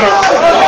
Claro.